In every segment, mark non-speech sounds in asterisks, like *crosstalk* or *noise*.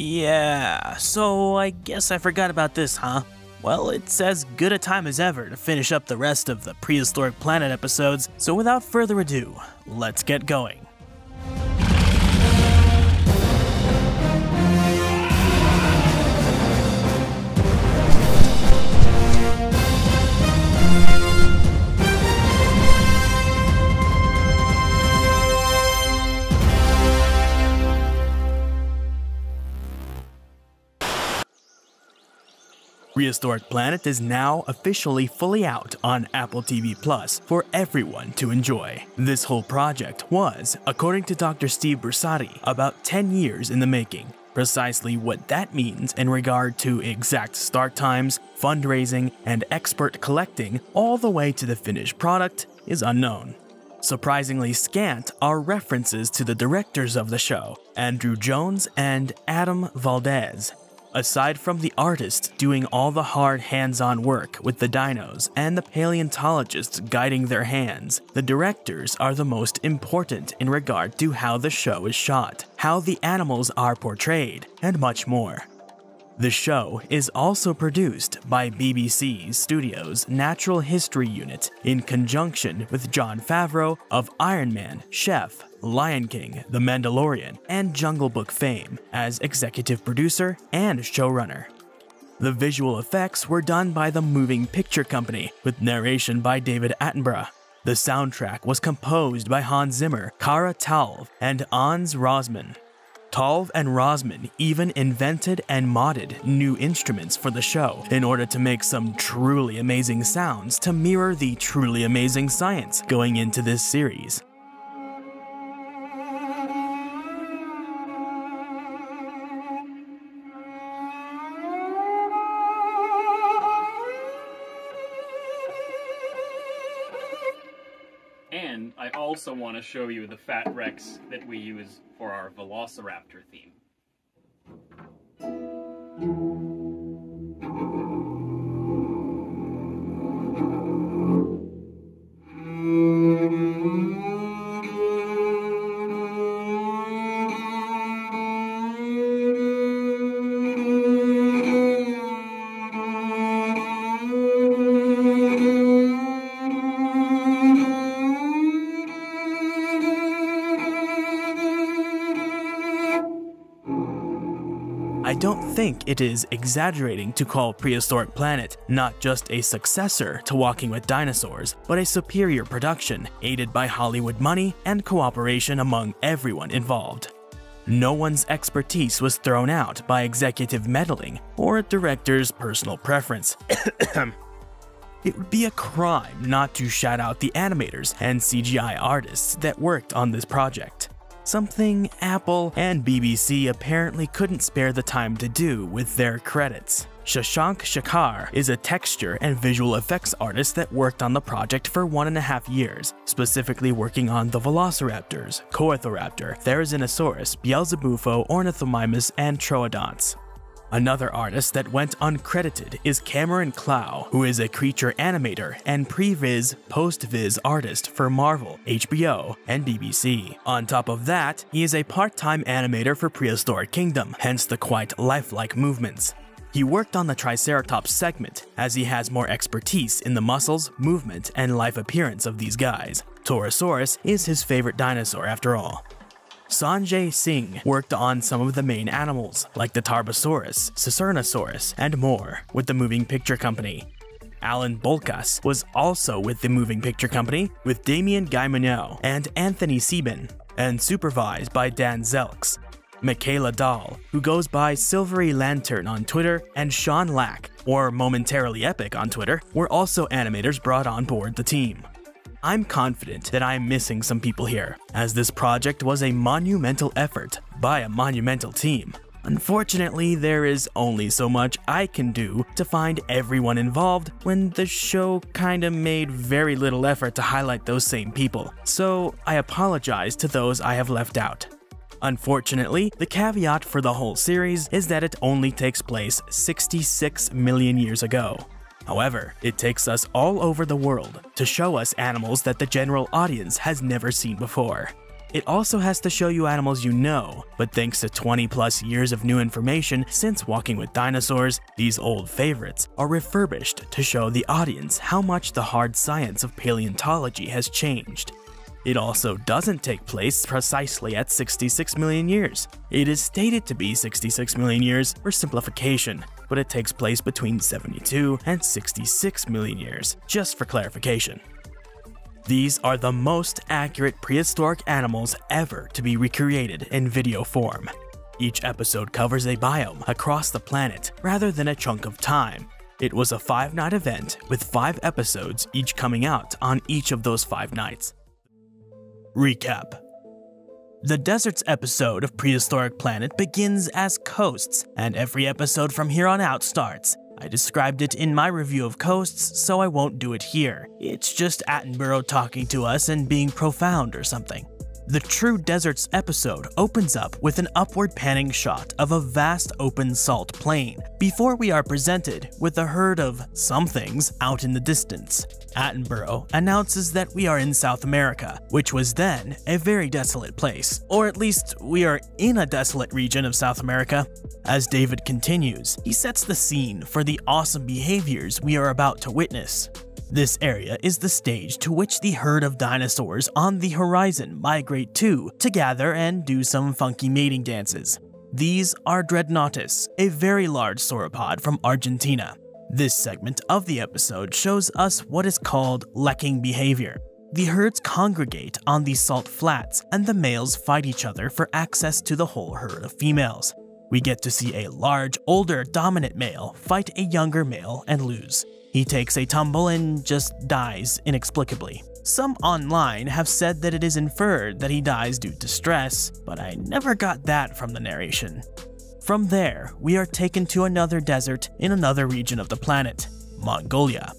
Yeah, so I guess I forgot about this, huh? Well, it's as good a time as ever to finish up the rest of the Prehistoric Planet episodes, so without further ado, let's get going. Prehistoric Planet is now officially fully out on Apple TV Plus for everyone to enjoy. This whole project was, according to Dr. Steve Brusatte, about 10 years in the making. Precisely what that means in regard to exact start times, fundraising, and expert collecting all the way to the finished product is unknown. Surprisingly scant are references to the directors of the show, Andrew Jones and Adam Valdez, Aside from the artists doing all the hard hands on work with the dinos and the paleontologists guiding their hands, the directors are the most important in regard to how the show is shot, how the animals are portrayed, and much more. The show is also produced by BBC Studios' Natural History Unit in conjunction with Jon Favreau of Iron Man, Chef, Lion King, The Mandalorian, and Jungle Book fame as executive producer and showrunner. The visual effects were done by the Moving Picture Company, with narration by David Attenborough. The soundtrack was composed by Hans Zimmer, Kara Talv, and Hans Rozman. Talv and Rozman even invented and modded new instruments for the show in order to make some truly amazing sounds to mirror the truly amazing science going into this series. Also want to show you the Fat Rex that we use for our Velociraptor theme. It is exaggerating to call Prehistoric Planet not just a successor to Walking with Dinosaurs, but a superior production aided by Hollywood money and cooperation among everyone involved. No one's expertise was thrown out by executive meddling or a director's personal preference. *coughs* It would be a crime not to shout out the animators and CGI artists that worked on this project something Apple and BBC apparently couldn't spare the time to do with their credits. Shashank Shekhar is a texture and visual effects artist that worked on the project for one and a half years, specifically working on the Velociraptors, Corythoraptor, Therizinosaurus, Beelzebufo, Ornithomimus, and Troodonts. Another artist that went uncredited is Cameron Clow, who is a creature animator and previs post-viz artist for Marvel, HBO, and BBC. On top of that, he is a part-time animator for Prehistoric Kingdom, hence the quite lifelike movements. He worked on the Triceratops segment, as he has more expertise in the muscles, movement, and life appearance of these guys. Torosaurus is his favorite dinosaur after all. Sanjay Singh worked on some of the main animals, like the Tarbosaurus, Secernosaurus, and more, with the Moving Picture Company. Alan Bolkas was also with the Moving Picture Company with Damien Guilleminault and Anthony Seaben, and supervised by Dan Zelks. Michaela Dahl, who goes by Silvery Lantern on Twitter, and Sean Lack, or Momentarily Epic on Twitter, were also animators brought on board the team. I'm confident that I'm missing some people here, as this project was a monumental effort by a monumental team. Unfortunately, there is only so much I can do to find everyone involved when the show kinda made very little effort to highlight those same people, so I apologize to those I have left out. Unfortunately, the caveat for the whole series is that it only takes place 66 million years ago. However, it takes us all over the world to show us animals that the general audience has never seen before. It also has to show you animals you know, but thanks to 20 plus years of new information since Walking with Dinosaurs, these old favorites are refurbished to show the audience how much the hard science of paleontology has changed. It also doesn't take place precisely at 66 million years. It is stated to be 66 million years for simplification, but it takes place between 72 and 66 million years, just for clarification. These are the most accurate prehistoric animals ever to be recreated in video form. Each episode covers a biome across the planet rather than a chunk of time. It was a five night event with five episodes each coming out on each of those five nights. Recap The Deserts episode of Prehistoric Planet begins as Coasts, and every episode from here on out starts. I described it in my review of Coasts, so I won't do it here. It's just Attenborough talking to us and being profound or something. The True Deserts episode opens up with an upward panning shot of a vast open salt plain before we are presented with a herd of somethings out in the distance. Attenborough announces that we are in South America, which was then a very desolate place, or at least we are in a desolate region of South America. As David continues, he sets the scene for the awesome behaviors we are about to witness. This area is the stage to which the herd of dinosaurs on the horizon migrate to to gather and do some funky mating dances. These are Dreadnoughtus, a very large sauropod from Argentina. This segment of the episode shows us what is called lekking behavior. The herds congregate on the salt flats, and the males fight each other for access to the whole herd of females. We get to see a large, older, dominant male fight a younger male and lose. He takes a tumble and just dies inexplicably. Some online have said that it is inferred that he dies due to stress, but I never got that from the narration. From there, we are taken to another desert in another region of the planet, Mongolia.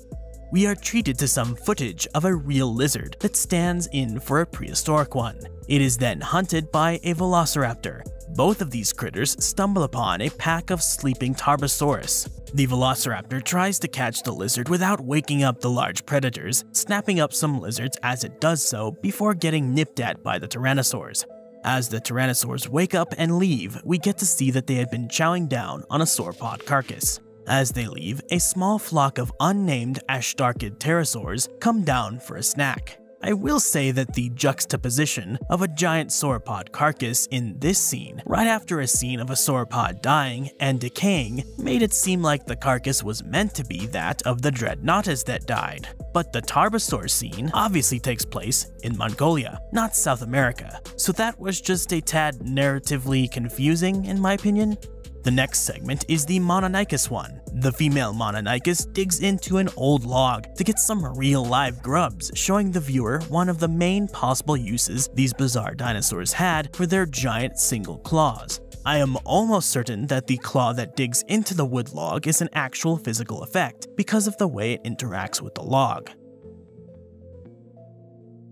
We are treated to some footage of a real lizard that stands in for a prehistoric one. It is then hunted by a velociraptor. Both of these critters stumble upon a pack of sleeping Tarbosaurus. The velociraptor tries to catch the lizard without waking up the large predators, snapping up some lizards as it does so before getting nipped at by the tyrannosaurs. As the tyrannosaurs wake up and leave, we get to see that they had been chowing down on a sauropod carcass. As they leave, a small flock of unnamed Azhdarchid pterosaurs come down for a snack. I will say that the juxtaposition of a giant sauropod carcass in this scene, right after a scene of a sauropod dying and decaying, made it seem like the carcass was meant to be that of the Dreadnoughtus that died. But the Tarbosaur scene obviously takes place in Mongolia, not South America, so that was just a tad narratively confusing in my opinion. The next segment is the Mononykus one. The female Mononykus digs into an old log to get some real live grubs, showing the viewer one of the main possible uses these bizarre dinosaurs had for their giant single claws. I am almost certain that the claw that digs into the wood log is an actual physical effect because of the way it interacts with the log.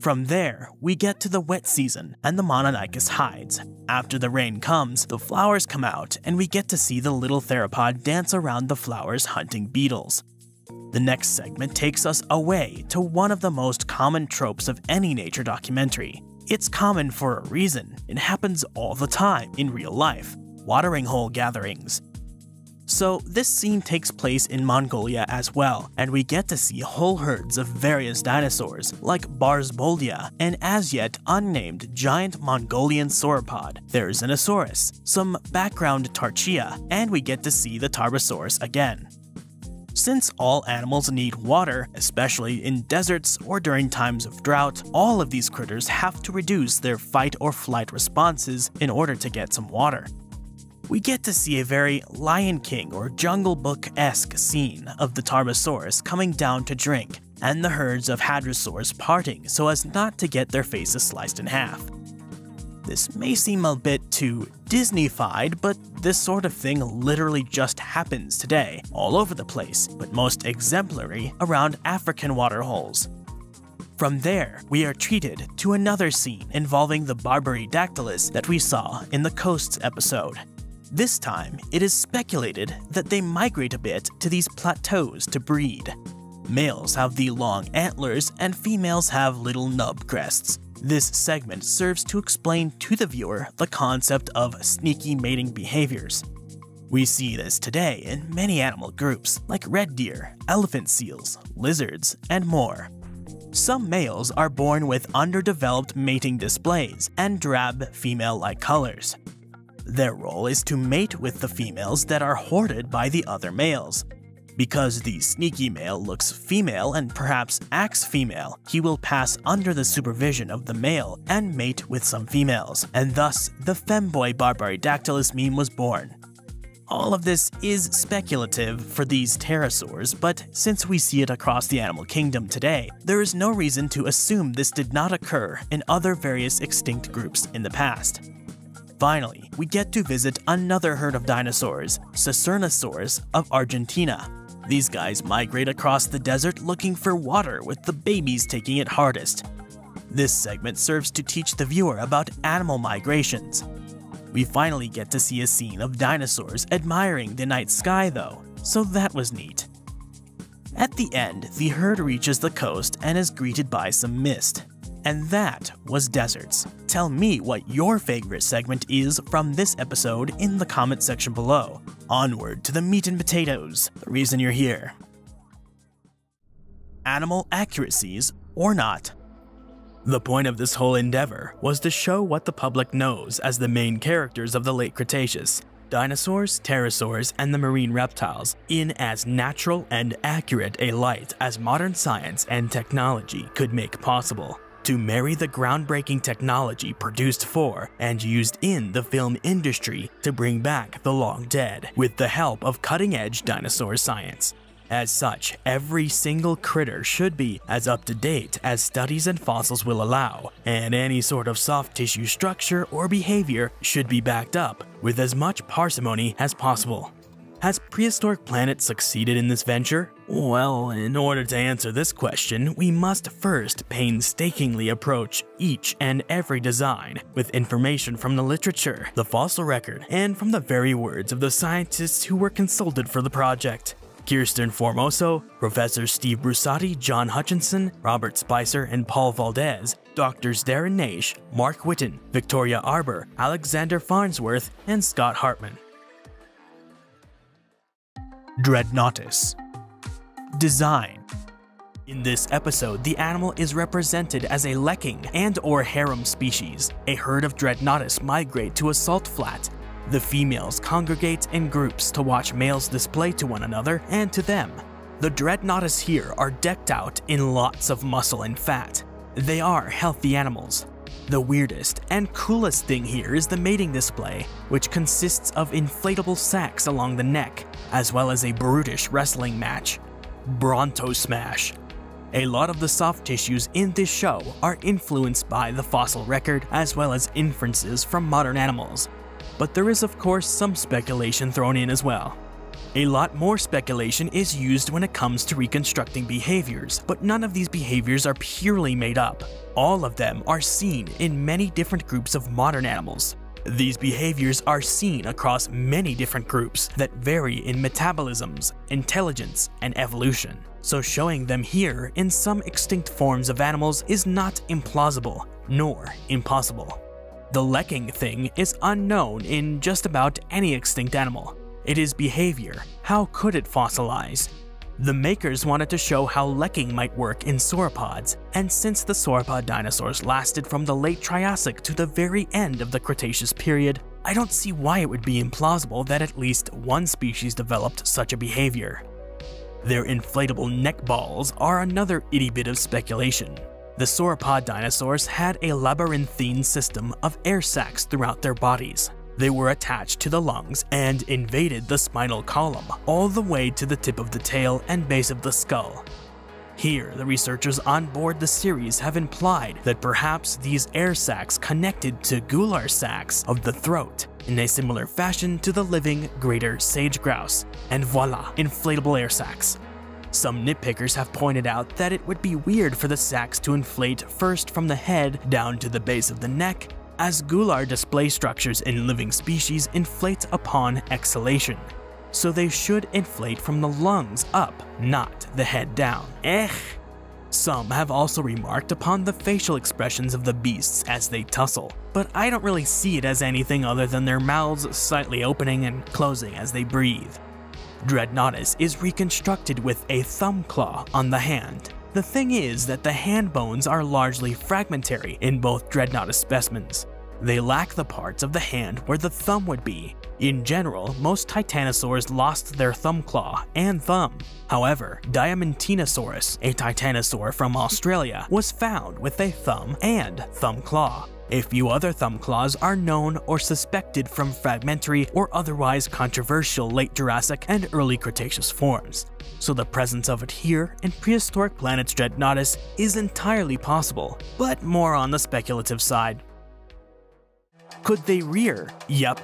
From there, we get to the wet season and the Mononykus hides. After the rain comes, the flowers come out and we get to see the little theropod dance around the flowers hunting beetles. The next segment takes us away to one of the most common tropes of any nature documentary. It's common for a reason, it happens all the time in real life watering hole gatherings. So, this scene takes place in Mongolia as well, and we get to see whole herds of various dinosaurs, like Barsboldia, an as yet unnamed giant Mongolian sauropod. Therizinosaurus, some background Tarchia, and we get to see the Tarbosaurus again. Since all animals need water, especially in deserts or during times of drought, all of these critters have to reduce their fight or flight responses in order to get some water we get to see a very Lion King or Jungle Book esque scene of the Tarbosaurus coming down to drink, and the herds of hadrosaurs parting so as not to get their faces sliced in half. This may seem a bit too Disneyfied, but this sort of thing literally just happens today, all over the place, but most exemplary around African waterholes. From there, we are treated to another scene involving the Barbaridactylus that we saw in the Coasts episode. This time, it is speculated that they migrate a bit to these plateaus to breed. Males have the long antlers and females have little nub crests. This segment serves to explain to the viewer the concept of sneaky mating behaviors. We see this today in many animal groups like red deer, elephant seals, lizards, and more. Some males are born with underdeveloped mating displays and drab female-like colors. Their role is to mate with the females that are hoarded by the other males, because the sneaky male looks female and perhaps acts female, he will pass under the supervision of the male and mate with some females, and thus the femboy Barbaridactylus meme was born. All of this is speculative for these pterosaurs, but since we see it across the animal kingdom today, there is no reason to assume this did not occur in other various extinct groups in the past. Finally, we get to visit another herd of dinosaurs, Secernosaurs of Argentina, these guys migrate across the desert looking for water with the babies taking it hardest. This segment serves to teach the viewer about animal migrations. We finally get to see a scene of dinosaurs admiring the night sky though, so that was neat. At the end, the herd reaches the coast and is greeted by some mist. And that was deserts. Tell me what your favorite segment is from this episode in the comment section below. Onward to the meat and potatoes, the reason you're here. Animal accuracies or not. The point of this whole endeavor was to show what the public knows as the main characters of the late Cretaceous, dinosaurs, pterosaurs, and the marine reptiles, in as natural and accurate a light as modern science and technology could make possible to marry the groundbreaking technology produced for and used in the film industry to bring back the long dead with the help of cutting edge dinosaur science. As such, every single critter should be as up to date as studies and fossils will allow, and any sort of soft tissue structure or behavior should be backed up with as much parsimony as possible. Has Prehistoric Planet succeeded in this venture? Well, in order to answer this question, we must first painstakingly approach each and every design with information from the literature, the fossil record, and from the very words of the scientists who were consulted for the project. Kirsten Formoso, Professor Steve Brusatte, John Hutchinson, Robert Spicer, and Paul Valdes, Doctors Darren Naish, Mark Witton, Victoria Arbour, Alexander Farnsworth, and Scott Hartman. Dreadnoughtus Design in this episode, the animal is represented as a lekking and or harem species. A herd of Dreadnoughtus migrate to a salt flat. The females congregate in groups to watch males display to one another and to them. The Dreadnoughtus here are decked out in lots of muscle and fat. They are healthy animals, the weirdest and coolest thing here is the mating display, which consists of inflatable sacks along the neck, as well as a brutish wrestling match. Bronto Smash. A lot of the soft tissues in this show are influenced by the fossil record as well as inferences from modern animals, but there is of course some speculation thrown in as well. A lot more speculation is used when it comes to reconstructing behaviors, but none of these behaviors are purely made up. All of them are seen in many different groups of modern animals. These behaviors are seen across many different groups that vary in metabolisms, intelligence, and evolution, so showing them here in some extinct forms of animals is not implausible, nor impossible. The lekking thing is unknown in just about any extinct animal, it is behavior. How could it fossilize? The makers wanted to show how lekking might work in sauropods, and since the sauropod dinosaurs lasted from the late Triassic to the very end of the Cretaceous period, I don't see why it would be implausible that at least one species developed such a behavior. Their inflatable neck balls are another itty bit of speculation. The sauropod dinosaurs had a labyrinthine system of air sacs throughout their bodies, they were attached to the lungs and invaded the spinal column all the way to the tip of the tail and base of the skull. Here, the researchers on board the series have implied that perhaps these air sacs connected to gular sacs of the throat in a similar fashion to the living greater sage grouse, and voila, inflatable air sacs. Some nitpickers have pointed out that it would be weird for the sacs to inflate first from the head down to the base of the neck as gular display structures in living species inflate upon exhalation, so they should inflate from the lungs up, not the head down. Eh? Some have also remarked upon the facial expressions of the beasts as they tussle, but I don't really see it as anything other than their mouths slightly opening and closing as they breathe. Dreadnoughtus is reconstructed with a thumb claw on the hand. The thing is that the hand bones are largely fragmentary in both Dreadnoughtus specimens. They lack the parts of the hand where the thumb would be, in general, most titanosaurs lost their thumb claw and thumb. However, Diamantinosaurus, a titanosaur from Australia, was found with a thumb and thumb claw. A few other thumb claws are known or suspected from fragmentary or otherwise controversial late Jurassic and early Cretaceous forms, so the presence of it here in prehistoric planets Dreadnoughtus is entirely possible, but more on the speculative side. Could they rear? Yep,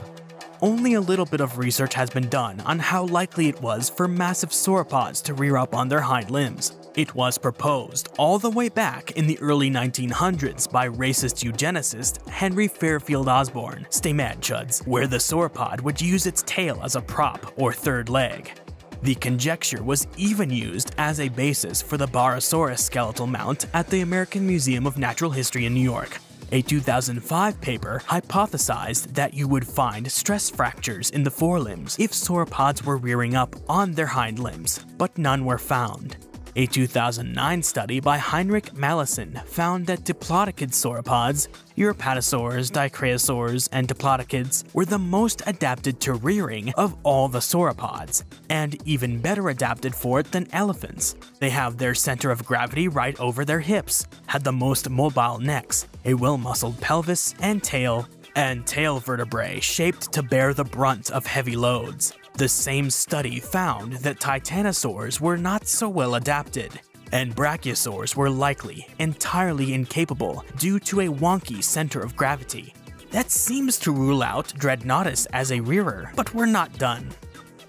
only a little bit of research has been done on how likely it was for massive sauropods to rear up on their hind limbs. It was proposed all the way back in the early 1900s by racist eugenicist Henry Fairfield Osborn, stay mad chuds, where the sauropod would use its tail as a prop or third leg. The conjecture was even used as a basis for the Barosaurus skeletal mount at the American Museum of Natural History in New York. A 2005 paper hypothesized that you would find stress fractures in the forelimbs if sauropods were rearing up on their hind limbs, but none were found. A 2009 study by Heinrich Mallison found that diplodocid sauropods, Eurypatosaurs, Dicraeosaurs, and diplodocids were the most adapted to rearing of all the sauropods, and even better adapted for it than elephants. They have their center of gravity right over their hips, had the most mobile necks, a well-muscled pelvis and tail, and tail vertebrae shaped to bear the brunt of heavy loads. The same study found that titanosaurs were not so well adapted, and brachiosaurs were likely entirely incapable due to a wonky center of gravity. That seems to rule out Dreadnoughtus as a rearer, but we're not done.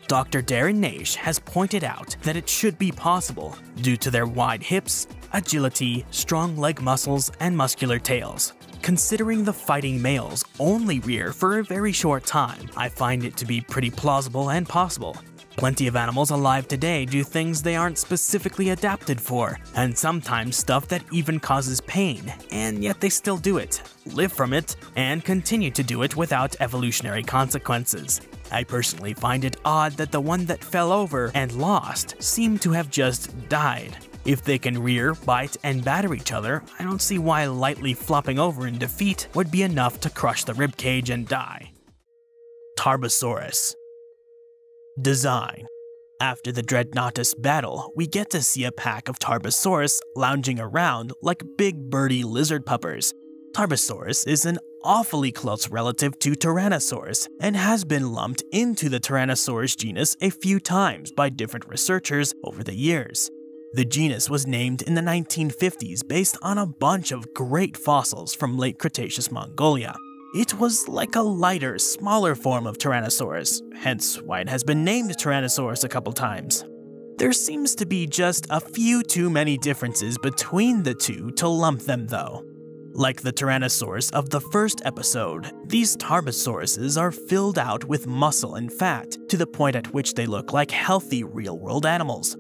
Dr. Darren Naish has pointed out that it should be possible due to their wide hips, agility, strong leg muscles, and muscular tails. Considering the fighting males only rear for a very short time, I find it to be pretty plausible and possible. Plenty of animals alive today do things they aren't specifically adapted for, and sometimes stuff that even causes pain, and yet they still do it, live from it, and continue to do it without evolutionary consequences. I personally find it odd that the one that fell over and lost seemed to have just died. If they can rear, bite, and batter each other, I don't see why lightly flopping over in defeat would be enough to crush the ribcage and die. Tarbosaurus Design After the Dreadnoughtus battle, we get to see a pack of Tarbosaurus lounging around like big birdie lizard puppers. Tarbosaurus is an awfully close relative to Tyrannosaurus and has been lumped into the Tyrannosaurus genus a few times by different researchers over the years. The genus was named in the 1950s based on a bunch of great fossils from late Cretaceous Mongolia. It was like a lighter, smaller form of Tyrannosaurus, hence why it has been named Tyrannosaurus a couple times. There seems to be just a few too many differences between the two to lump them though. Like the Tyrannosaurus of the first episode, these Tarbosauruses are filled out with muscle and fat to the point at which they look like healthy real-world animals.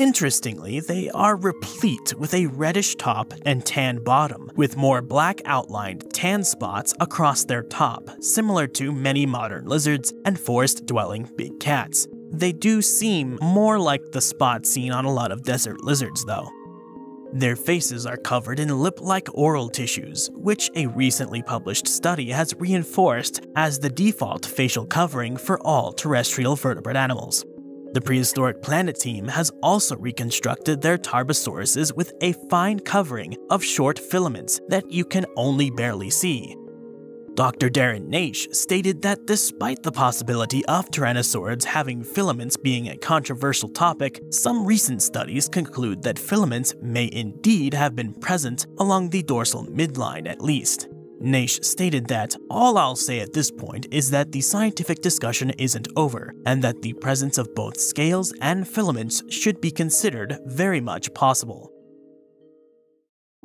Interestingly, they are replete with a reddish top and tan bottom, with more black outlined tan spots across their top, similar to many modern lizards and forest dwelling big cats. They do seem more like the spots seen on a lot of desert lizards, though. Their faces are covered in lip like oral tissues, which a recently published study has reinforced as the default facial covering for all terrestrial vertebrate animals. The Prehistoric Planet team has also reconstructed their Tarbosauruses with a fine covering of short filaments that you can only barely see. Dr. Darren Naish stated that despite the possibility of tyrannosaurids having filaments being a controversial topic, some recent studies conclude that filaments may indeed have been present along the dorsal midline at least. Naish stated that, All I'll say at this point is that the scientific discussion isn't over, and that the presence of both scales and filaments should be considered very much possible.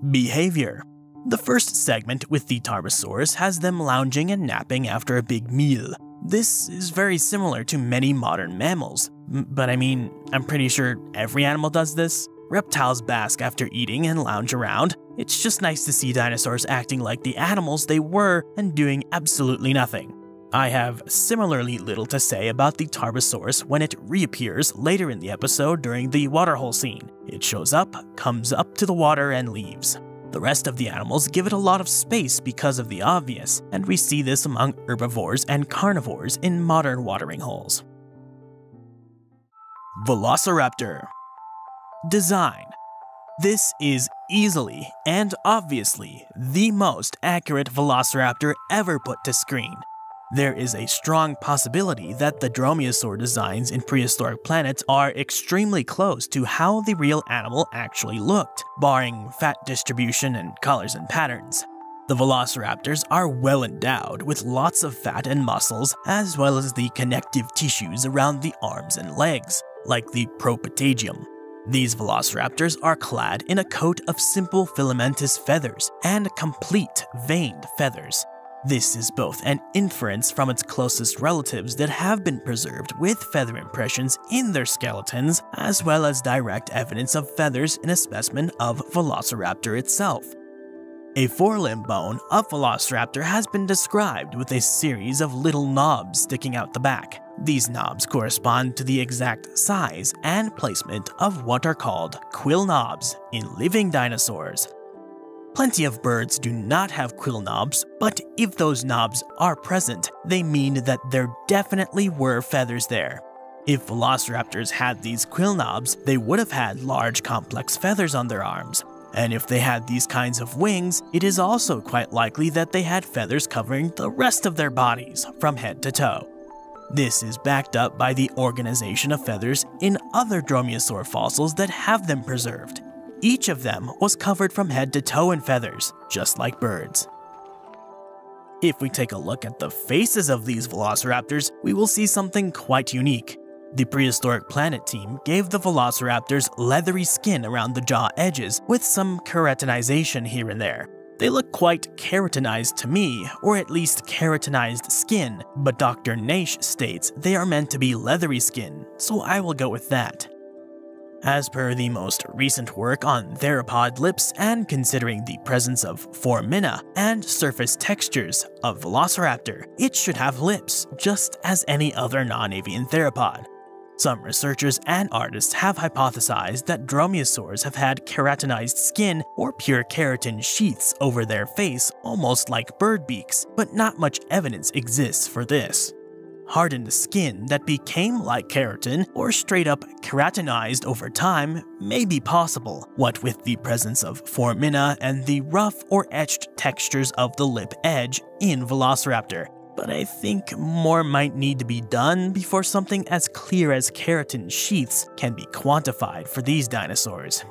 Behavior The first segment with the Tarbosaurus has them lounging and napping after a big meal. This is very similar to many modern mammals, but I mean, I'm pretty sure every animal does this. Reptiles bask after eating and lounge around. It's just nice to see dinosaurs acting like the animals they were and doing absolutely nothing. I have similarly little to say about the Tarbosaurus when it reappears later in the episode during the waterhole scene. It shows up, comes up to the water, and leaves. The rest of the animals give it a lot of space because of the obvious, and we see this among herbivores and carnivores in modern watering holes. Velociraptor Design This is easily and obviously the most accurate Velociraptor ever put to screen. There is a strong possibility that the dromaeosaur designs in prehistoric planets are extremely close to how the real animal actually looked, barring fat distribution and colors and patterns. The velociraptors are well endowed with lots of fat and muscles, as well as the connective tissues around the arms and legs, like the propatagium. These velociraptors are clad in a coat of simple filamentous feathers and complete veined feathers, this is both an inference from its closest relatives that have been preserved with feather impressions in their skeletons, as well as direct evidence of feathers in a specimen of Velociraptor itself. A forelimb bone of Velociraptor has been described with a series of little knobs sticking out the back. These knobs correspond to the exact size and placement of what are called quill knobs in living dinosaurs. Plenty of birds do not have quill knobs, but if those knobs are present, they mean that there definitely were feathers there. If velociraptors had these quill knobs, they would have had large complex feathers on their arms. And if they had these kinds of wings, it is also quite likely that they had feathers covering the rest of their bodies, from head to toe. This is backed up by the organization of feathers in other dromaeosaur fossils that have them preserved. Each of them was covered from head to toe in feathers, just like birds. If we take a look at the faces of these velociraptors, we will see something quite unique. The Prehistoric Planet team gave the velociraptors leathery skin around the jaw edges with some keratinization here and there. They look quite keratinized to me, or at least keratinized skin, but Dr. Naish states they are meant to be leathery skin, so I will go with that. As per the most recent work on theropod lips and considering the presence of foramina and surface textures of Velociraptor, it should have lips, just as any other non-avian theropod. Some researchers and artists have hypothesized that dromaeosaurs have had keratinized skin or pure keratin sheaths over their face almost like bird beaks, but not much evidence exists for this hardened skin that became like keratin or straight up keratinized over time may be possible, what with the presence of foramina and the rough or etched textures of the lip edge in Velociraptor. But I think more might need to be done before something as clear as keratin sheaths can be quantified for these dinosaurs.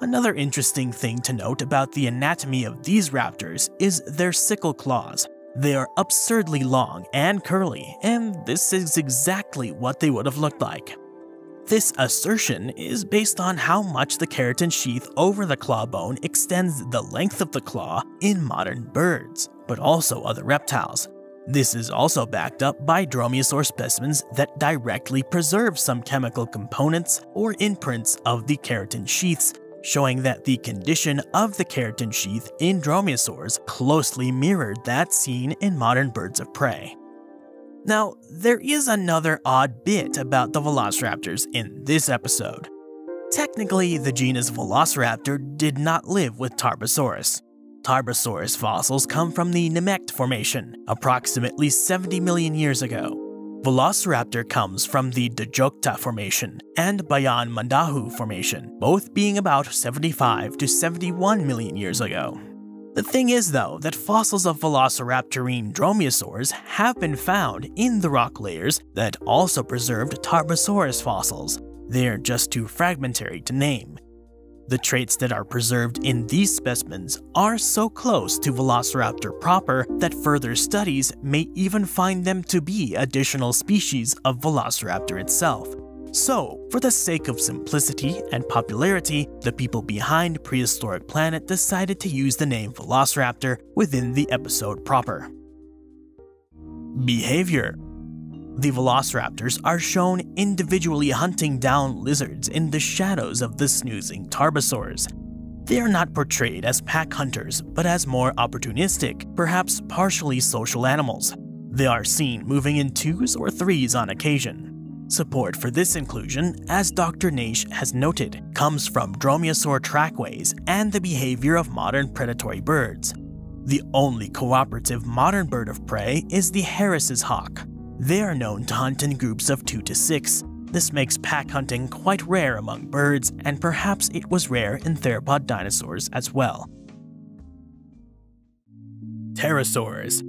Another interesting thing to note about the anatomy of these raptors is their sickle claws, they are absurdly long and curly, and this is exactly what they would have looked like. This assertion is based on how much the keratin sheath over the claw bone extends the length of the claw in modern birds, but also other reptiles. This is also backed up by dromaeosaur specimens that directly preserve some chemical components or imprints of the keratin sheaths showing that the condition of the keratin sheath in dromaeosaurs closely mirrored that seen in modern birds of prey. Now, there is another odd bit about the velociraptors in this episode. Technically, the genus Velociraptor did not live with Tarbosaurus. Tarbosaurus fossils come from the Nemegt Formation, approximately 70 million years ago, Velociraptor comes from the Djadokhta Formation and Bayan Mandahu Formation, both being about 75 to 71 million years ago. The thing is, though, that fossils of velociraptorine dromaeosaurs have been found in the rock layers that also preserved Tarbosaurus fossils. They're just too fragmentary to name. The traits that are preserved in these specimens are so close to Velociraptor proper that further studies may even find them to be additional species of Velociraptor itself. So, for the sake of simplicity and popularity, the people behind Prehistoric Planet decided to use the name Velociraptor within the episode proper. Behavior The velociraptors are shown individually hunting down lizards in the shadows of the snoozing tarbosaurs. They are not portrayed as pack hunters, but as more opportunistic, perhaps partially social animals. They are seen moving in twos or threes on occasion. Support for this inclusion, as Dr. Naish has noted, comes from dromaeosaur trackways and the behavior of modern predatory birds. The only cooperative modern bird of prey is the Harris's hawk. They are known to hunt in groups of 2 to 6. This makes pack hunting quite rare among birds, and perhaps it was rare in theropod dinosaurs as well. Pterosaurs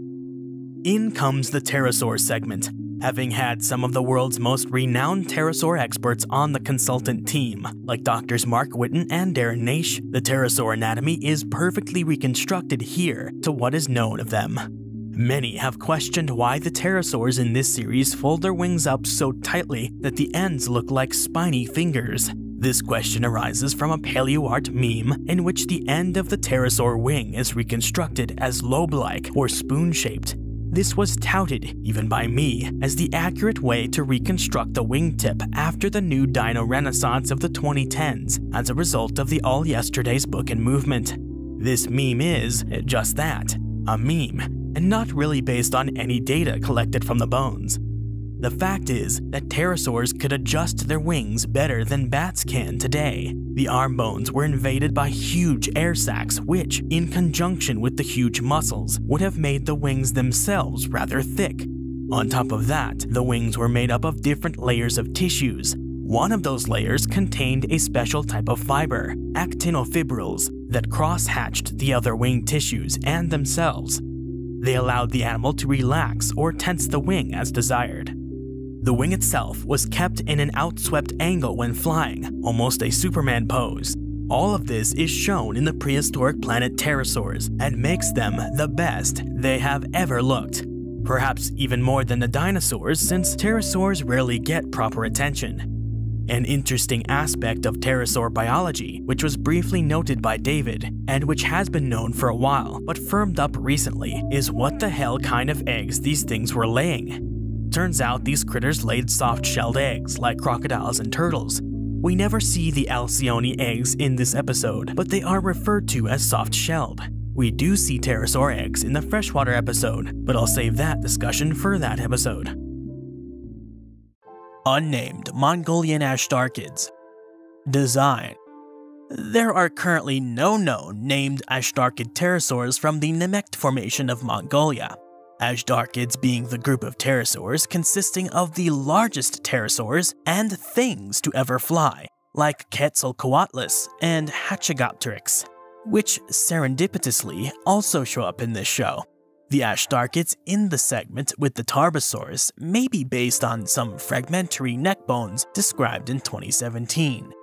In comes the pterosaur segment, having had some of the world's most renowned pterosaur experts on the consultant team, like doctors Mark Witton and Darren Naish, the pterosaur anatomy is perfectly reconstructed here to what is known of them. Many have questioned why the pterosaurs in this series fold their wings up so tightly that the ends look like spiny fingers. This question arises from a paleoart meme in which the end of the pterosaur wing is reconstructed as lobe-like or spoon-shaped, this was touted, even by me, as the accurate way to reconstruct the wingtip after the new dino renaissance of the 2010s as a result of the All Yesterdays book and movement. This meme is just that, a meme, and not really based on any data collected from the bones. The fact is that pterosaurs could adjust their wings better than bats can today. The arm bones were invaded by huge air sacs, which, in conjunction with the huge muscles, would have made the wings themselves rather thick. On top of that, the wings were made up of different layers of tissues. One of those layers contained a special type of fiber, actinofibrils, that cross-hatched the other wing tissues and themselves. They allowed the animal to relax or tense the wing as desired. The wing itself was kept in an outswept angle when flying, almost a Superman pose. All of this is shown in the prehistoric planet pterosaurs and makes them the best they have ever looked. Perhaps even more than the dinosaurs since pterosaurs rarely get proper attention. An interesting aspect of pterosaur biology, which was briefly noted by David, and which has been known for a while but firmed up recently, is what the hell kind of eggs these things were laying. Turns out these critters laid soft-shelled eggs, like crocodiles and turtles. We never see the Alcyone eggs in this episode, but they are referred to as soft-shelled. We do see pterosaur eggs in the freshwater episode, but I'll save that discussion for that episode. Unnamed Mongolian Azhdarchids Design There are currently no known named Ashtarchid pterosaurs from the Nemegt Formation of Mongolia. Azhdarchids being the group of pterosaurs consisting of the largest pterosaurs and things to ever fly, like Quetzalcoatlus and Hatzegopteryx, which serendipitously also show up in this show. The Azhdarchids in the segment with the Tarbosaurus may be based on some fragmentary neck bones described in 2017.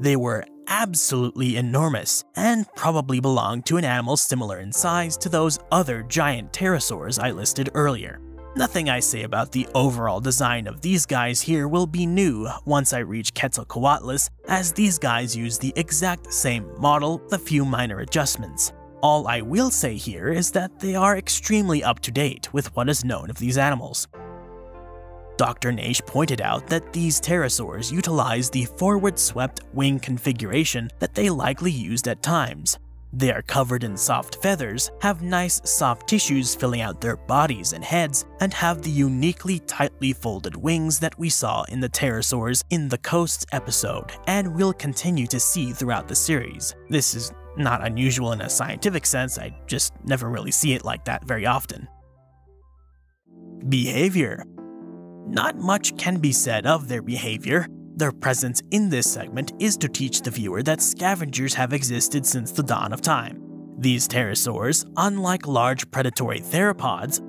They were absolutely enormous and probably belonged to an animal similar in size to those other giant pterosaurs I listed earlier. Nothing I say about the overall design of these guys here will be new once I reach Quetzalcoatlus, as these guys use the exact same model with a few minor adjustments. All I will say here is that they are extremely up to date with what is known of these animals. Dr. Naish pointed out that these pterosaurs utilize the forward-swept wing configuration that they likely used at times. They are covered in soft feathers, have nice soft tissues filling out their bodies and heads, and have the uniquely tightly folded wings that we saw in the pterosaurs in the Coasts episode, and will continue to see throughout the series. This is not unusual in a scientific sense, I just never really see it like that very often. Behavior not much can be said of their behavior. Their presence in this segment is to teach the viewer that scavengers have existed since the dawn of time. These pterosaurs, unlike large predatory theropods,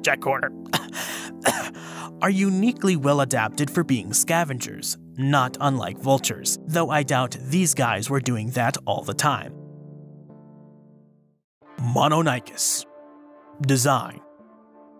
*coughs* Jack Horner, *coughs* *coughs* are uniquely well adapted for being scavengers, not unlike vultures, though I doubt these guys were doing that all the time. Mononykus Design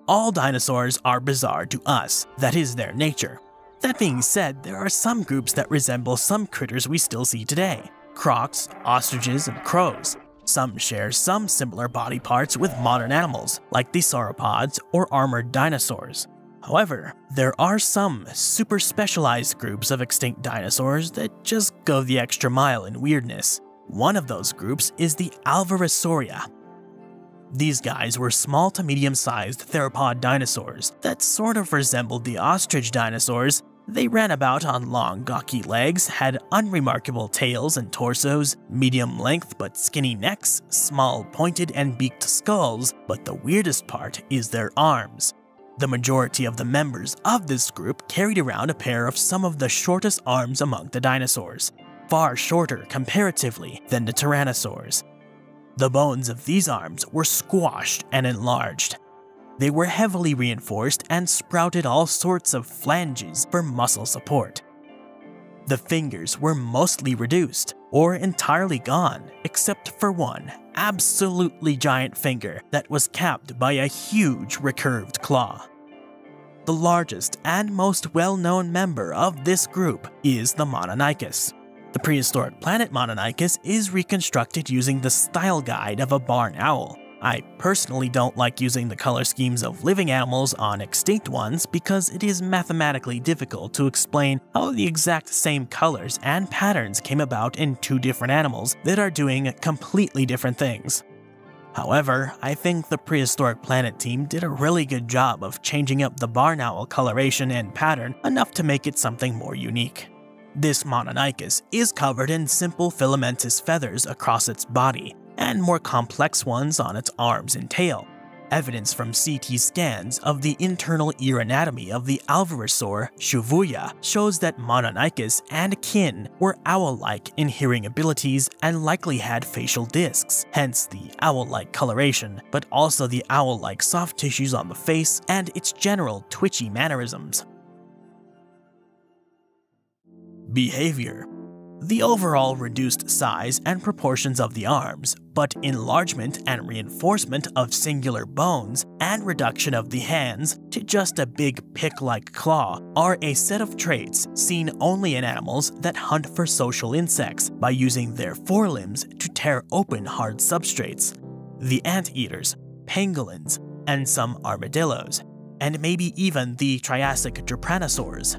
all dinosaurs are bizarre to us, that is their nature. That being said, there are some groups that resemble some critters we still see today crocs, ostriches, and crows. Some share some similar body parts with modern animals, like the sauropods or armored dinosaurs. However, there are some super specialized groups of extinct dinosaurs that just go the extra mile in weirdness. One of those groups is the Alvarezsauria. These guys were small to medium sized theropod dinosaurs that sort of resembled the ostrich dinosaurs. They ran about on long, gawky legs, had unremarkable tails and torsos, medium length but skinny necks, small, pointed, and beaked skulls, but the weirdest part is their arms. The majority of the members of this group carried around a pair of some of the shortest arms among the dinosaurs, far shorter comparatively than the tyrannosaurs. The bones of these arms were squashed and enlarged. They were heavily reinforced and sprouted all sorts of flanges for muscle support. The fingers were mostly reduced or entirely gone, except for one absolutely giant finger that was capped by a huge recurved claw. The largest and most well known member of this group is the Mononykus. The prehistoric planet Mononykus is reconstructed using the style guide of a barn owl, I personally don't like using the color schemes of living animals on extinct ones because it is mathematically difficult to explain how the exact same colors and patterns came about in two different animals that are doing completely different things. However, I think the Prehistoric Planet team did a really good job of changing up the barn owl coloration and pattern enough to make it something more unique. This Mononykus is covered in simple filamentous feathers across its body, and more complex ones on its arms and tail. Evidence from CT scans of the internal ear anatomy of the Alvarezsaur shuvuuia shows that Mononykus and kin were owl-like in hearing abilities and likely had facial discs, hence the owl-like coloration, but also the owl-like soft tissues on the face and its general twitchy mannerisms. Behavior the overall reduced size and proportions of the arms, but enlargement and reinforcement of singular bones and reduction of the hands to just a big pick-like claw are a set of traits seen only in animals that hunt for social insects by using their forelimbs to tear open hard substrates. The anteaters, pangolins, and some armadillos, and maybe even the Triassic Drepanosaurs.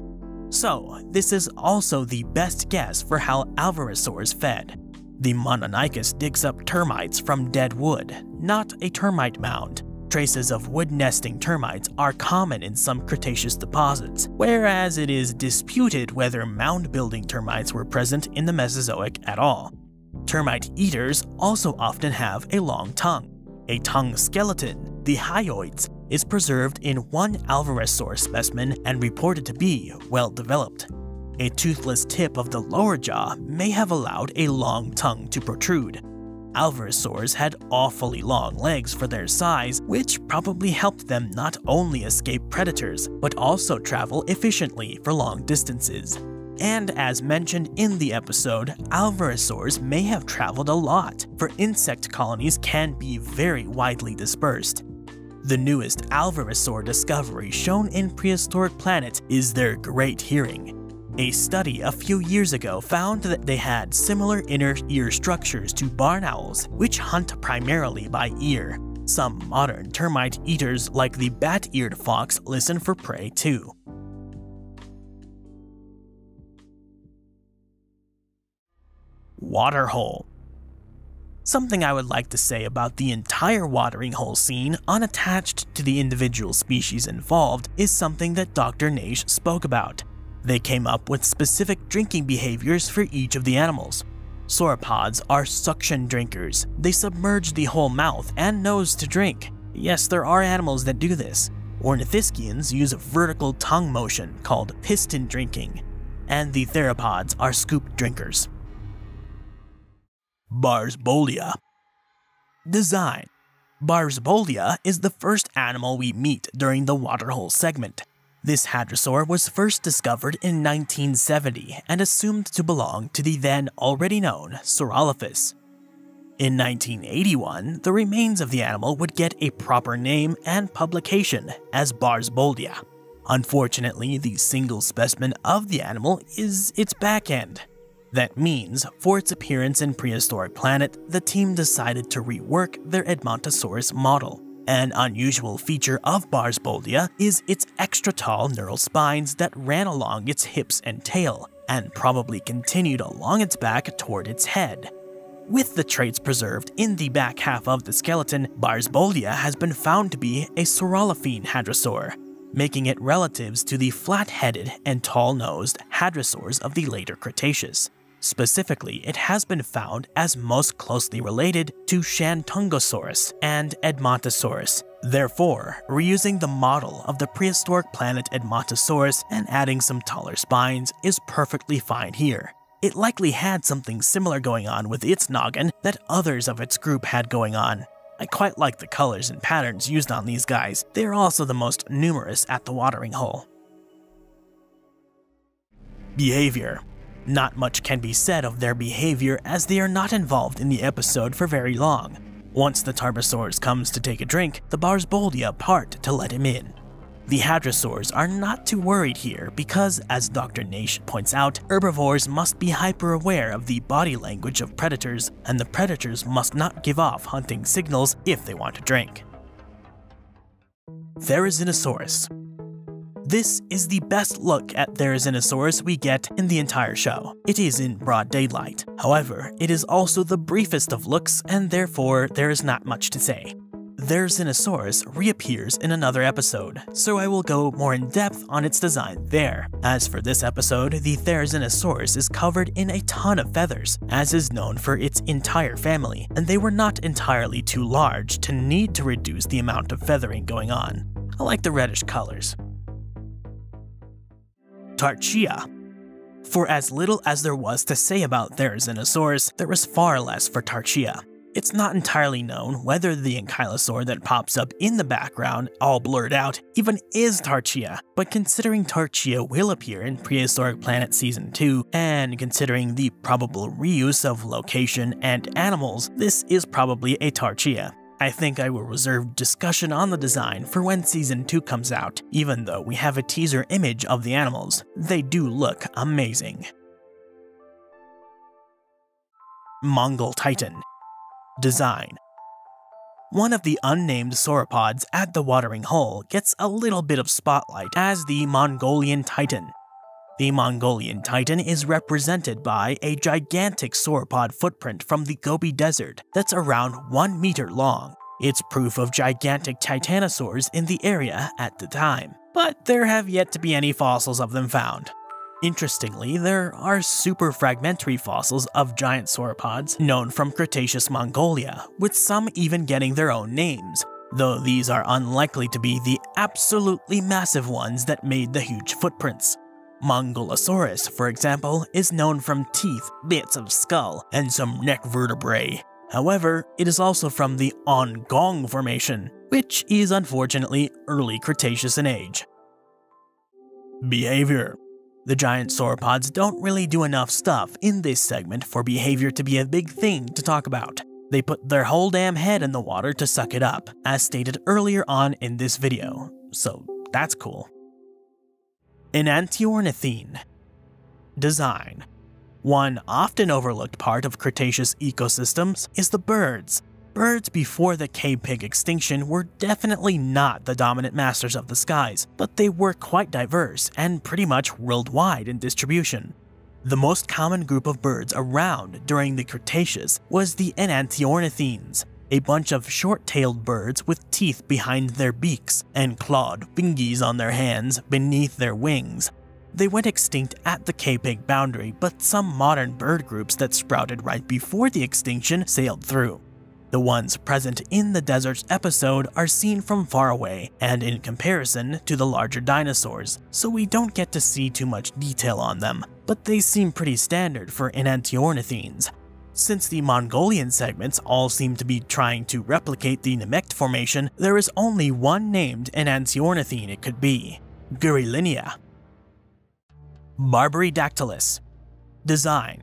So, this is also the best guess for how Alvarezsaurs fed. The Mononykus digs up termites from dead wood, not a termite mound. Traces of wood nesting termites are common in some Cretaceous deposits, whereas it is disputed whether mound building termites were present in the Mesozoic at all. Termite eaters also often have a long tongue. A tongue skeleton, the hyoids, is preserved in one Alvarezsaur specimen and reported to be well developed. A toothless tip of the lower jaw may have allowed a long tongue to protrude. Alvarezsaurs had awfully long legs for their size, which probably helped them not only escape predators, but also travel efficiently for long distances. And as mentioned in the episode, Alvarezsaurs may have traveled a lot, for insect colonies can be very widely dispersed. The newest Alvarezsaur discovery shown in Prehistoric Planet is their great hearing. A study a few years ago found that they had similar inner ear structures to barn owls, which hunt primarily by ear. Some modern termite eaters like the bat-eared fox listen for prey too. Waterhole Something I would like to say about the entire watering hole scene, unattached to the individual species involved, is something that Dr. Naish spoke about. They came up with specific drinking behaviors for each of the animals. Sauropods are suction drinkers. They submerge the whole mouth and nose to drink. Yes, there are animals that do this. Ornithischians use a vertical tongue motion called piston drinking. And the theropods are scoop drinkers. Barsboldia. Design Barsboldia is the first animal we meet during the waterhole segment. This hadrosaur was first discovered in 1970 and assumed to belong to the then already known Saurolophus. In 1981, the remains of the animal would get a proper name and publication as Barsboldia. Unfortunately, the single specimen of the animal is its back end, that means, for its appearance in Prehistoric Planet, the team decided to rework their Edmontosaurus model. An unusual feature of Barsboldia is its extra tall neural spines that ran along its hips and tail, and probably continued along its back toward its head. With the traits preserved in the back half of the skeleton, Barsboldia has been found to be a saurolophine hadrosaur, making it relatives to the flat-headed and tall-nosed hadrosaurs of the later Cretaceous. Specifically, it has been found as most closely related to Shantungosaurus and Edmontosaurus. Therefore, reusing the model of the prehistoric planet Edmontosaurus and adding some taller spines is perfectly fine here. It likely had something similar going on with its noggin that others of its group had going on. I quite like the colors and patterns used on these guys. They are also the most numerous at the watering hole. Behavior. Not much can be said of their behavior as they are not involved in the episode for very long. Once the Tarbosaurus comes to take a drink, the Barsboldia part to let him in. The hadrosaurs are not too worried here because, as Dr. Naish points out, herbivores must be hyper aware of the body language of predators, and the predators must not give off hunting signals if they want to drink. Therizinosaurus this is the best look at Therizinosaurus we get in the entire show. It is in broad daylight. However, it is also the briefest of looks, and therefore there is not much to say. Therizinosaurus reappears in another episode, so I will go more in depth on its design there. As for this episode, the Therizinosaurus is covered in a ton of feathers, as is known for its entire family, and they were not entirely too large to need to reduce the amount of feathering going on. I like the reddish colors. Tarchia. For as little as there was to say about their Therizinosaurus, there was far less for Tarchia. It's not entirely known whether the ankylosaur that pops up in the background, all blurred out, even is Tarchia, but considering Tarchia will appear in Prehistoric Planet Season 2, and considering the probable reuse of location and animals, this is probably a Tarchia. I think I will reserve discussion on the design for when Season 2 comes out, even though we have a teaser image of the animals. They do look amazing. Mongol Titan Design One of the unnamed sauropods at the watering hole gets a little bit of spotlight as the Mongolian Titan, the Mongolian titan is represented by a gigantic sauropod footprint from the Gobi Desert that's around 1 meter long. It's proof of gigantic titanosaurs in the area at the time, but there have yet to be any fossils of them found. Interestingly, there are super fragmentary fossils of giant sauropods known from Cretaceous Mongolia, with some even getting their own names, though these are unlikely to be the absolutely massive ones that made the huge footprints. Mongolosaurus, for example, is known from teeth, bits of skull, and some neck vertebrae. However, it is also from the Ongong Formation, which is unfortunately early Cretaceous in age. Behavior The giant sauropods don't really do enough stuff in this segment for behavior to be a big thing to talk about. They put their whole damn head in the water to suck it up, as stated earlier on in this video, so that's cool. Enantiornithine. Design. One often overlooked part of Cretaceous ecosystems is the birds. Birds before the K-Pg extinction were definitely not the dominant masters of the skies, but they were quite diverse and pretty much worldwide in distribution. The most common group of birds around during the Cretaceous was the Enantiornithines, a bunch of short-tailed birds with teeth behind their beaks and clawed fingies on their hands beneath their wings. They went extinct at the K-Pg boundary, but some modern bird groups that sprouted right before the extinction sailed through. The ones present in the desert's episode are seen from far away and in comparison to the larger dinosaurs, so we don't get to see too much detail on them, but they seem pretty standard for enantiornithines, since the Mongolian segments all seem to be trying to replicate the Nemegt formation, there is only one named enantiornithine it could be, Gurilynia. Barbaridactylus Design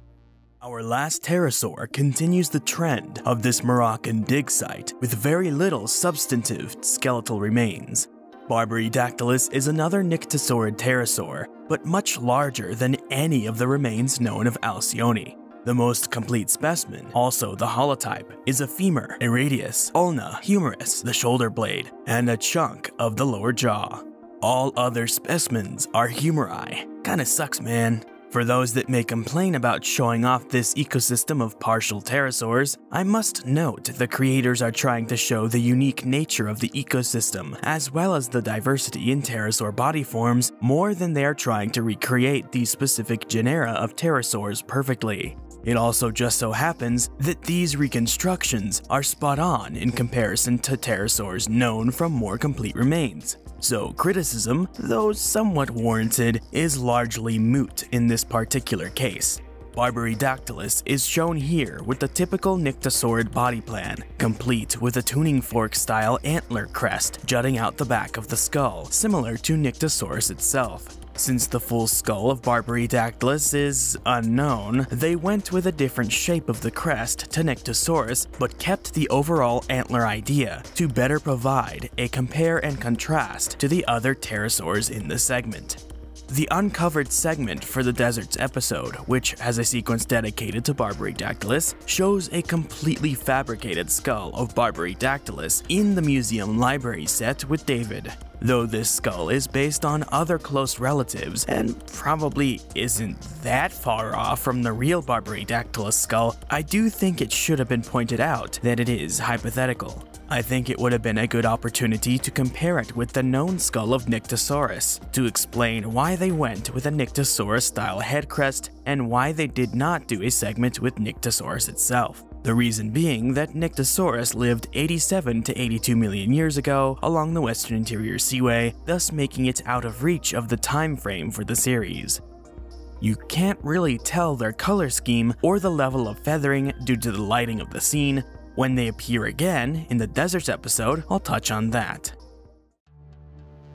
Our last pterosaur continues the trend of this Moroccan dig site with very little substantive skeletal remains. Barbaridactylus is another nyctosaurid pterosaur, but much larger than any of the remains known of Alcyone. The most complete specimen, also the holotype, is a femur, a radius, ulna, humerus, the shoulder blade, and a chunk of the lower jaw. All other specimens are humeri. Kinda sucks, man. For those that may complain about showing off this ecosystem of partial pterosaurs, I must note the creators are trying to show the unique nature of the ecosystem, as well as the diversity in pterosaur body forms, more than they are trying to recreate these specific genera of pterosaurs perfectly. It also just so happens that these reconstructions are spot on in comparison to pterosaurs known from more complete remains. So criticism, though somewhat warranted, is largely moot in this particular case. Barbaridactylus is shown here with the typical nyctosaurid body plan, complete with a tuning fork style antler crest jutting out the back of the skull, similar to Nyctosaurus itself. Since the full skull of Barbaridactylus is unknown, they went with a different shape of the crest to Nyctosaurus but kept the overall antler idea to better provide a compare and contrast to the other pterosaurs in the segment. The uncovered segment for the deserts episode, which has a sequence dedicated to Barbaridactylus, shows a completely fabricated skull of Barbaridactylus in the museum library set with David. Though this skull is based on other close relatives and probably isn't that far off from the real Barbaridactylus skull, I do think it should have been pointed out that it is hypothetical. I think it would have been a good opportunity to compare it with the known skull of Nyctosaurus, to explain why they went with a Nyctosaurus style head crest and why they did not do a segment with Nyctosaurus itself. The reason being that Nyctosaurus lived 87 to 82 million years ago along the Western Interior Seaway, thus making it out of reach of the time frame for the series. You can't really tell their color scheme or the level of feathering due to the lighting of the scene, when they appear again in the deserts episode, I'll touch on that.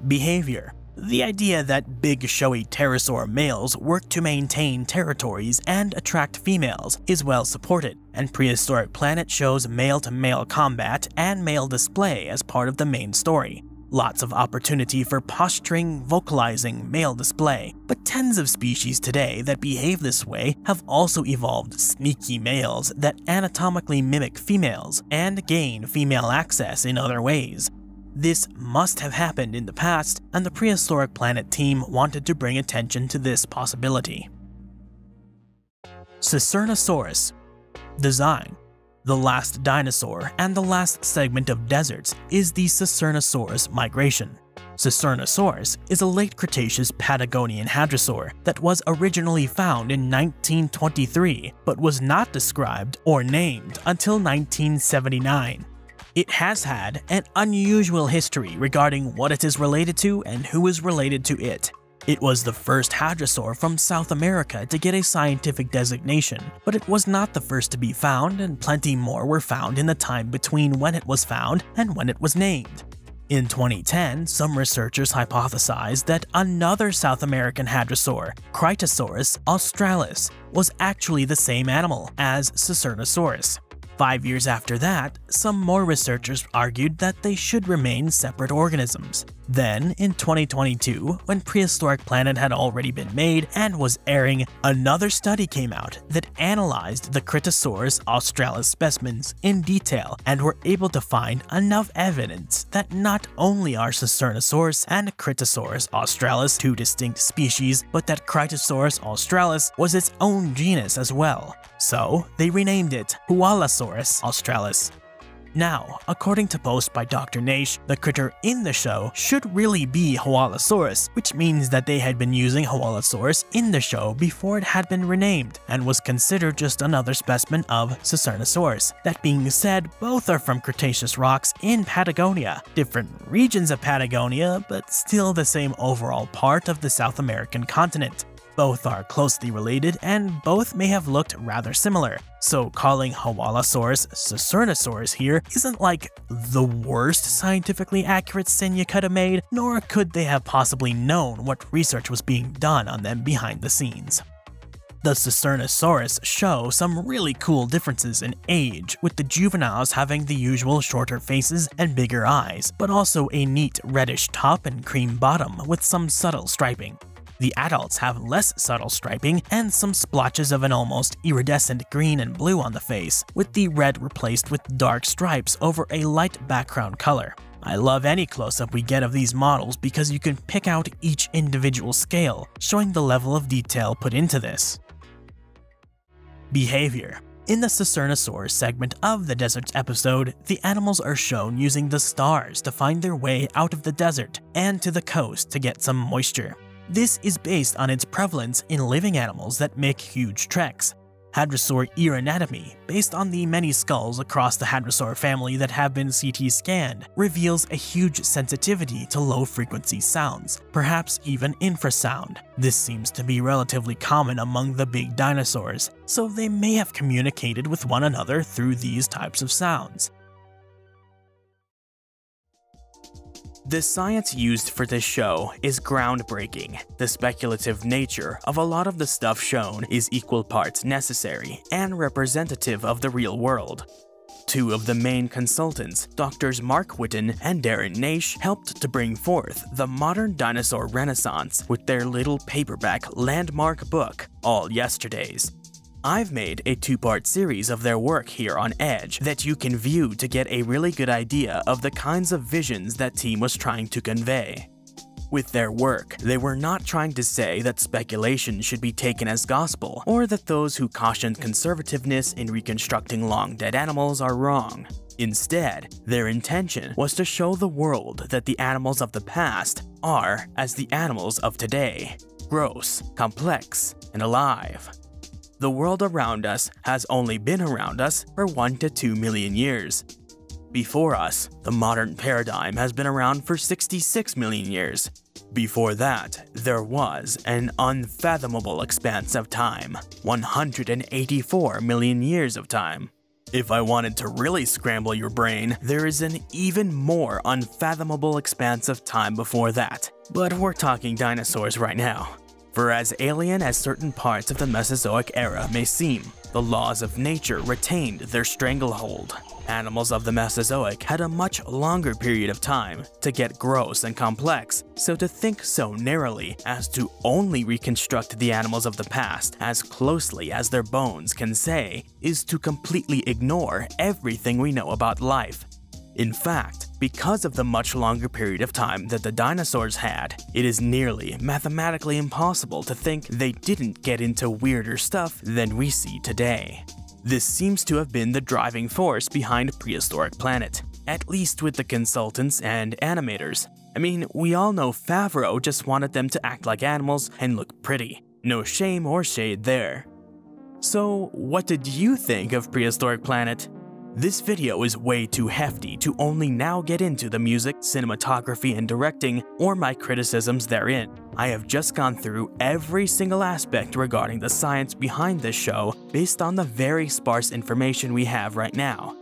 Behavior the idea that big showy pterosaur males work to maintain territories and attract females is well supported, and Prehistoric Planet shows male-to-male -male combat and male display as part of the main story. Lots of opportunity for posturing, vocalizing, male display, but tens of species today that behave this way have also evolved sneaky males that anatomically mimic females and gain female access in other ways. This must have happened in the past, and the Prehistoric Planet team wanted to bring attention to this possibility. Secernosaurus Design the last dinosaur and the last segment of deserts is the Secernosaurus migration. Secernosaurus is a late Cretaceous Patagonian hadrosaur that was originally found in 1923 but was not described or named until 1979. It has had an unusual history regarding what it is related to and who is related to it. It was the first hadrosaur from South America to get a scientific designation, but it was not the first to be found and plenty more were found in the time between when it was found and when it was named. In 2010, some researchers hypothesized that another South American hadrosaur, Kritosaurus australis, was actually the same animal as Secernosaurus. Five years after that, some more researchers argued that they should remain separate organisms. Then, in 2022, when Prehistoric Planet had already been made and was airing, another study came out that analyzed the Kritosaurus australis specimens in detail and were able to find enough evidence that not only are Secernosaurus and Kritosaurus australis two distinct species, but that Kritosaurus australis was its own genus as well. So, they renamed it Huallasaurus australis. Now, according to post by Dr. Naish, the critter in the show should really be Huallasaurus, which means that they had been using Huallasaurus in the show before it had been renamed, and was considered just another specimen of Secernosaurus. That being said, both are from Cretaceous rocks in Patagonia, different regions of Patagonia, but still the same overall part of the South American continent. Both are closely related and both may have looked rather similar, so calling Huallasaurus Secernosaurus here isn't like the worst scientifically accurate sin you could have made, nor could they have possibly known what research was being done on them behind the scenes. The Secernosaurus show some really cool differences in age, with the juveniles having the usual shorter faces and bigger eyes, but also a neat reddish top and cream bottom with some subtle striping. The adults have less subtle striping and some splotches of an almost iridescent green and blue on the face, with the red replaced with dark stripes over a light background color. I love any close-up we get of these models because you can pick out each individual scale, showing the level of detail put into this. Behavior in the Secernosaurus segment of the Deserts episode, the animals are shown using the stars to find their way out of the desert and to the coast to get some moisture. This is based on its prevalence in living animals that make huge treks, Hadrosaur ear anatomy, based on the many skulls across the Hadrosaur family that have been CT scanned, reveals a huge sensitivity to low frequency sounds, perhaps even infrasound. This seems to be relatively common among the big dinosaurs, so they may have communicated with one another through these types of sounds. The science used for this show is groundbreaking. The speculative nature of a lot of the stuff shown is equal parts necessary and representative of the real world. Two of the main consultants, Drs. Mark Witton and Darren Naish, helped to bring forth the modern dinosaur renaissance with their little paperback landmark book, All Yesterdays. I've made a two-part series of their work here on Edge that you can view to get a really good idea of the kinds of visions that team was trying to convey. With their work, they were not trying to say that speculation should be taken as gospel, or that those who cautioned conservativeness in reconstructing long-dead animals are wrong. Instead, their intention was to show the world that the animals of the past are as the animals of today, gross, complex, and alive. The world around us has only been around us for 1 to 2 million years. Before us, the modern paradigm has been around for 66 million years. Before that, there was an unfathomable expanse of time 184 million years of time. If I wanted to really scramble your brain, there is an even more unfathomable expanse of time before that. But we're talking dinosaurs right now. For as alien as certain parts of the Mesozoic era may seem, the laws of nature retained their stranglehold. Animals of the Mesozoic had a much longer period of time to get gross and complex, so to think so narrowly as to only reconstruct the animals of the past as closely as their bones can say is to completely ignore everything we know about life in fact, because of the much longer period of time that the dinosaurs had, it is nearly mathematically impossible to think they didn't get into weirder stuff than we see today. This seems to have been the driving force behind Prehistoric Planet, at least with the consultants and animators. I mean, we all know Favreau just wanted them to act like animals and look pretty. No shame or shade there. So, what did you think of Prehistoric Planet? This video is way too hefty to only now get into the music, cinematography, and directing, or my criticisms therein. I have just gone through every single aspect regarding the science behind this show based on the very sparse information we have right now.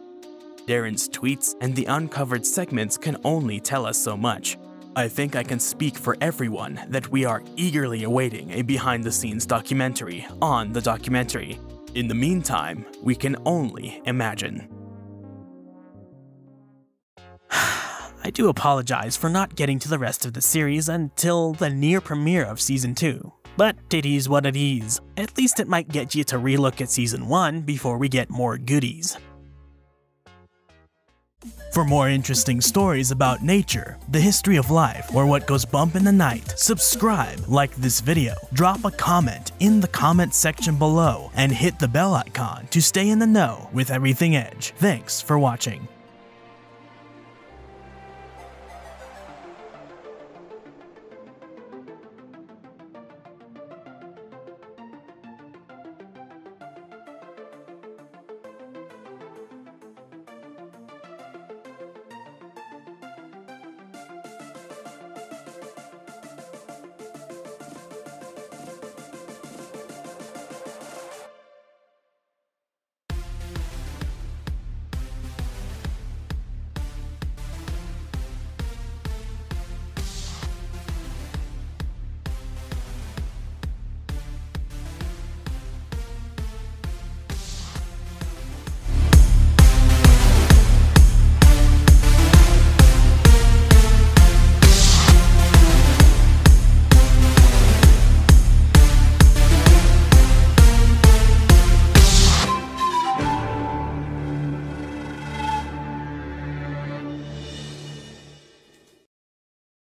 Darren's tweets and the uncovered segments can only tell us so much. I think I can speak for everyone that we are eagerly awaiting a behind-the-scenes documentary on the documentary. In the meantime, we can only imagine. I do apologize for not getting to the rest of the series until the near premiere of Season 2. But it is what it is. At least it might get you to relook at Season 1 before we get more goodies. For more interesting stories about nature, the history of life, or what goes bump in the night, subscribe, like this video, drop a comment in the comment section below, and hit the bell icon to stay in the know with everything Edge. Thanks for watching.